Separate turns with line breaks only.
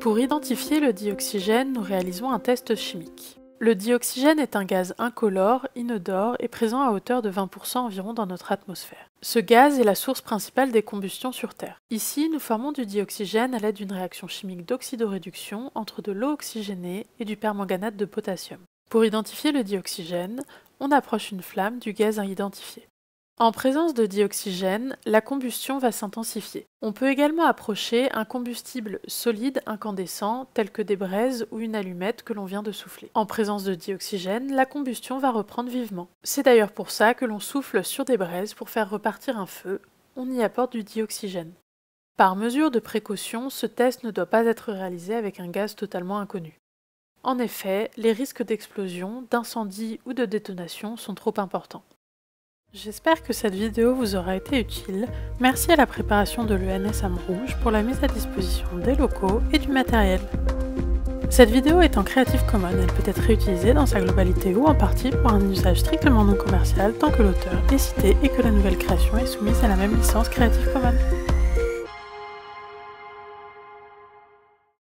Pour identifier le dioxygène, nous réalisons un test chimique. Le dioxygène est un gaz incolore, inodore et présent à hauteur de 20% environ dans notre atmosphère. Ce gaz est la source principale des combustions sur Terre. Ici, nous formons du dioxygène à l'aide d'une réaction chimique d'oxydoréduction entre de l'eau oxygénée et du permanganate de potassium. Pour identifier le dioxygène, on approche une flamme du gaz à identifier. En présence de dioxygène, la combustion va s'intensifier. On peut également approcher un combustible solide incandescent tel que des braises ou une allumette que l'on vient de souffler. En présence de dioxygène, la combustion va reprendre vivement. C'est d'ailleurs pour ça que l'on souffle sur des braises pour faire repartir un feu. On y apporte du dioxygène. Par mesure de précaution, ce test ne doit pas être réalisé avec un gaz totalement inconnu. En effet, les risques d'explosion, d'incendie ou de détonation sont trop importants. J'espère que cette vidéo vous aura été utile. Merci à la préparation de l'ENS Rouge pour la mise à disposition des locaux et du matériel. Cette vidéo est en Creative Commons, elle peut être réutilisée dans sa globalité ou en partie pour un usage strictement non commercial tant que l'auteur est cité et que la nouvelle création est soumise à la même licence Creative Commons.